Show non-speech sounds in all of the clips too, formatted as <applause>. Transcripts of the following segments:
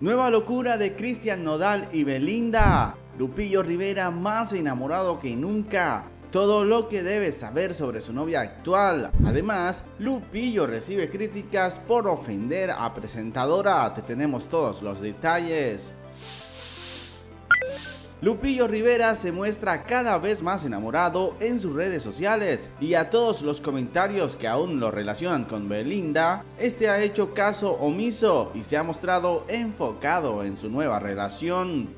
Nueva locura de Cristian Nodal y Belinda. Lupillo Rivera más enamorado que nunca. Todo lo que debes saber sobre su novia actual. Además, Lupillo recibe críticas por ofender a presentadora. Te tenemos todos los detalles. Lupillo Rivera se muestra cada vez más enamorado en sus redes sociales y a todos los comentarios que aún lo relacionan con Belinda, este ha hecho caso omiso y se ha mostrado enfocado en su nueva relación.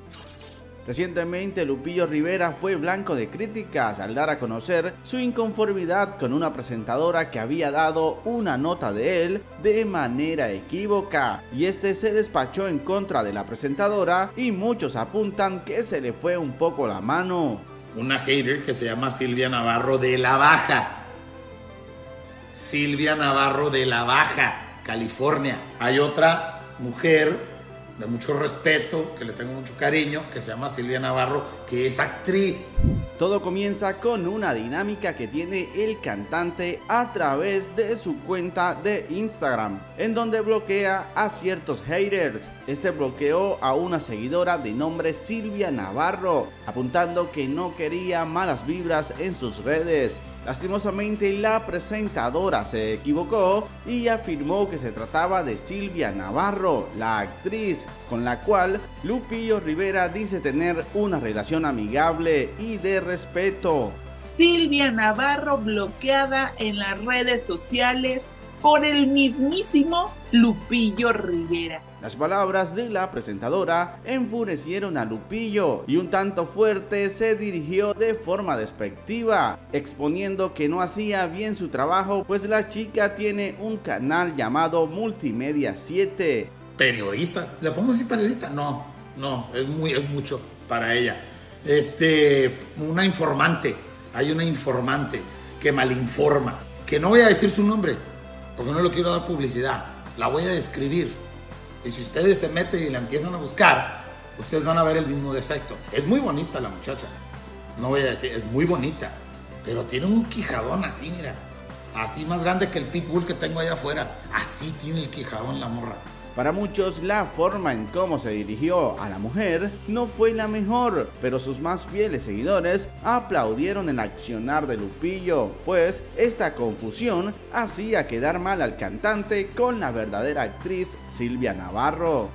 Recientemente Lupillo Rivera fue blanco de críticas al dar a conocer su inconformidad con una presentadora que había dado una nota de él de manera equívoca y este se despachó en contra de la presentadora y muchos apuntan que se le fue un poco la mano. Una hater que se llama Silvia Navarro de La Baja. Silvia Navarro de La Baja, California. Hay otra mujer de mucho respeto, que le tengo mucho cariño, que se llama Silvia Navarro, que es actriz. Todo comienza con una dinámica que tiene el cantante a través de su cuenta de Instagram, en donde bloquea a ciertos haters. Este bloqueó a una seguidora de nombre Silvia Navarro, apuntando que no quería malas vibras en sus redes. Lastimosamente la presentadora se equivocó y afirmó que se trataba de Silvia Navarro, la actriz con la cual Lupillo Rivera dice tener una relación amigable y de respeto. Silvia Navarro bloqueada en las redes sociales por el mismísimo Lupillo Rivera. Las palabras de la presentadora enfurecieron a Lupillo y un tanto fuerte se dirigió de forma despectiva, exponiendo que no hacía bien su trabajo pues la chica tiene un canal llamado Multimedia 7. Periodista, ¿le podemos decir periodista? No, no, es, muy, es mucho para ella. Este, una informante, hay una informante que malinforma, que no voy a decir su nombre, porque no le quiero dar publicidad, la voy a describir. Y si ustedes se meten y la empiezan a buscar, ustedes van a ver el mismo defecto. Es muy bonita la muchacha, no voy a decir, es muy bonita, pero tiene un quijadón así, mira, así más grande que el pitbull que tengo allá afuera. Así tiene el quijadón la morra. Para muchos, la forma en cómo se dirigió a la mujer no fue la mejor, pero sus más fieles seguidores aplaudieron el accionar de Lupillo, pues esta confusión hacía quedar mal al cantante con la verdadera actriz Silvia Navarro.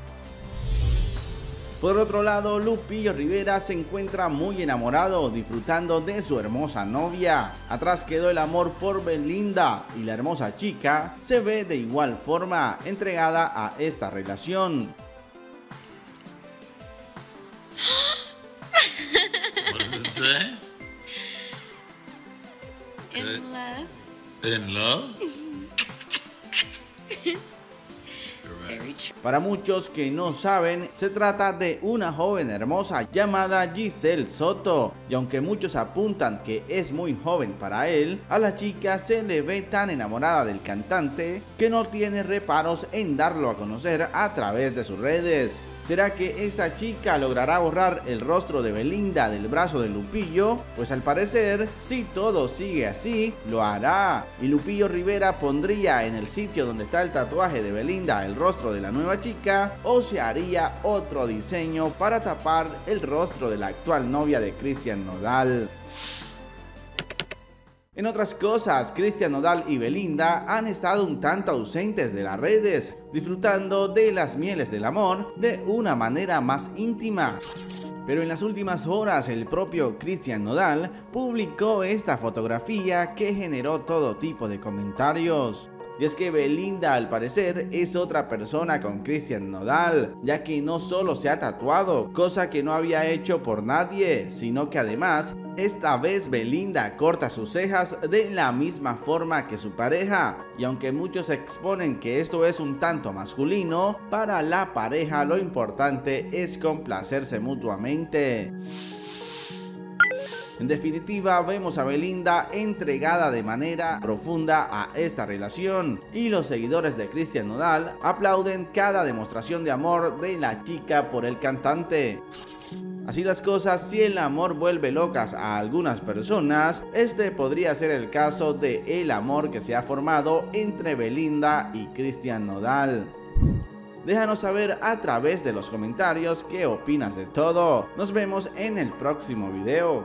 Por otro lado, Lupillo Rivera se encuentra muy enamorado, disfrutando de su hermosa novia. Atrás quedó el amor por Belinda y la hermosa chica se ve de igual forma entregada a esta relación. In love. <laughs> Para muchos que no saben, se trata de una joven hermosa llamada Giselle Soto, y aunque muchos apuntan que es muy joven para él, a la chica se le ve tan enamorada del cantante que no tiene reparos en darlo a conocer a través de sus redes. ¿Será que esta chica logrará borrar el rostro de Belinda del brazo de Lupillo? Pues al parecer, si todo sigue así, lo hará. Y Lupillo Rivera pondría en el sitio donde está el tatuaje de Belinda el rostro de la nueva chica o se haría otro diseño para tapar el rostro de la actual novia de Cristian Nodal. En otras cosas, Cristian Nodal y Belinda han estado un tanto ausentes de las redes, disfrutando de las mieles del amor de una manera más íntima. Pero en las últimas horas el propio Cristian Nodal publicó esta fotografía que generó todo tipo de comentarios. Y es que Belinda al parecer es otra persona con Cristian Nodal, ya que no solo se ha tatuado, cosa que no había hecho por nadie, sino que además esta vez Belinda corta sus cejas de la misma forma que su pareja, y aunque muchos exponen que esto es un tanto masculino, para la pareja lo importante es complacerse mutuamente. En definitiva, vemos a Belinda entregada de manera profunda a esta relación y los seguidores de Cristian Nodal aplauden cada demostración de amor de la chica por el cantante. Así las cosas, si el amor vuelve locas a algunas personas, este podría ser el caso de el amor que se ha formado entre Belinda y Cristian Nodal. Déjanos saber a través de los comentarios qué opinas de todo. Nos vemos en el próximo video.